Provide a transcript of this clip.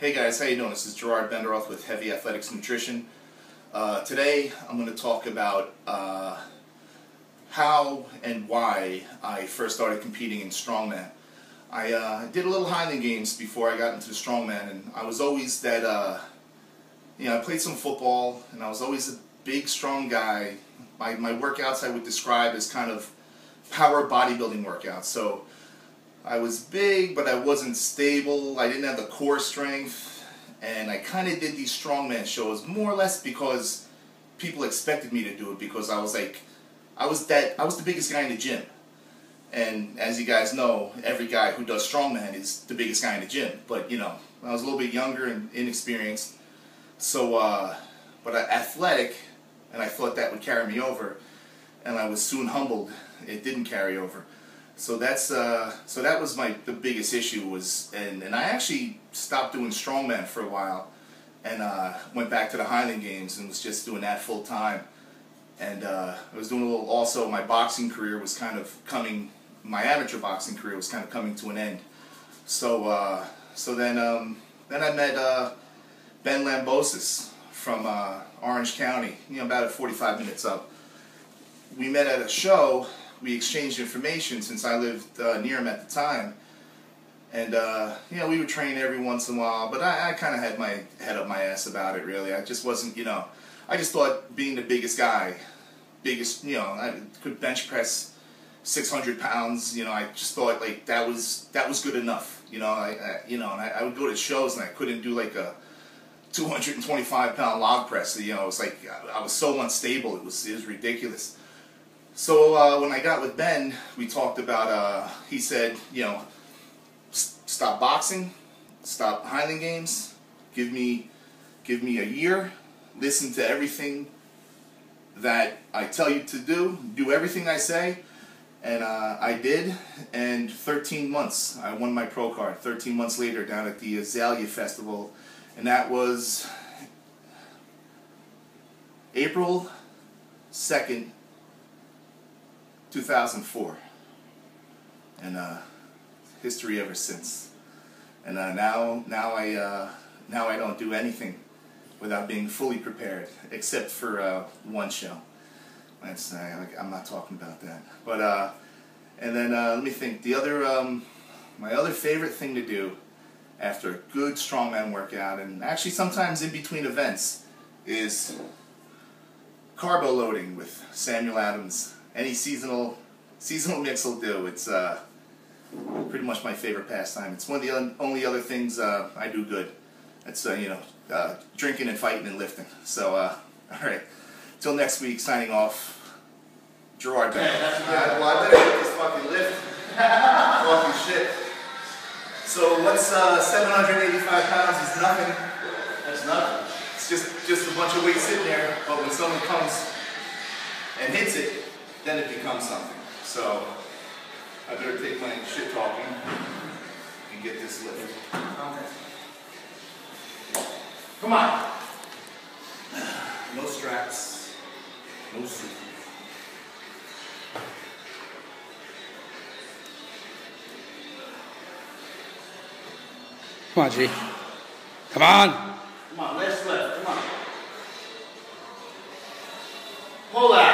Hey guys, how you doing? This is Gerard Benderoth with Heavy Athletics Nutrition. Uh, today I'm going to talk about uh, how and why I first started competing in strongman. I uh, did a little Highland games before I got into the strongman, and I was always that. Uh, you know, I played some football, and I was always a big, strong guy. My my workouts I would describe as kind of power bodybuilding workouts. So I was big, but I wasn't stable. I didn't have the core strength, and I kind of did these strongman shows more or less because people expected me to do it because I was like, I was that I was the biggest guy in the gym, and as you guys know, every guy who does strongman is the biggest guy in the gym. But you know, I was a little bit younger and inexperienced, so uh, but athletic, and I thought that would carry me over, and I was soon humbled. It didn't carry over so that's uh, so that was my the biggest issue was and and I actually stopped doing strongman for a while and uh, went back to the Highland games and was just doing that full time and uh, I was doing a little also my boxing career was kind of coming my amateur boxing career was kind of coming to an end. So uh, so then um, then I met uh, Ben Lambosis from uh, Orange County you know about 45 minutes up. We met at a show we exchanged information since I lived uh, near him at the time. And, uh, you know, we would train every once in a while, but I, I kind of had my head up my ass about it, really. I just wasn't, you know, I just thought being the biggest guy, biggest, you know, I could bench press 600 pounds, you know, I just thought, like, that was, that was good enough, you know, I, I you know, and I, I would go to shows and I couldn't do, like, a 225 pound log press, you know, it was like, I was so unstable, it was, it was ridiculous. So uh, when I got with Ben, we talked about. Uh, he said, you know, stop boxing, stop Highland games, give me, give me a year, listen to everything that I tell you to do, do everything I say, and uh, I did. And 13 months, I won my pro card. 13 months later, down at the Azalea Festival, and that was April 2nd, 2004. And uh, history ever since. And uh, now, now I, uh, now I don't do anything without being fully prepared, except for uh, one show. That's uh, I'm not talking about that. But uh, and then let me think. The other, um, my other favorite thing to do after a good strongman workout, and actually sometimes in between events, is carbo loading with Samuel Adams any seasonal seasonal mix will do. It's uh, pretty much my favorite pastime. It's one of the only other things uh, I do good. It's uh, you know uh, drinking and fighting and lifting. So uh, all right, till next week. Signing off. Gerard. Yeah, well, I better get this fucking lift. fucking shit. So what's uh, 785 pounds is nothing. That's nothing. It's just just a bunch of weight sitting there. But when someone comes and hits it, then it becomes something. So I better take my shit talking and get this lifted. Come on. No straps, no suit. Come on, G. Come on. Come on, last lift. Come on. Pull out.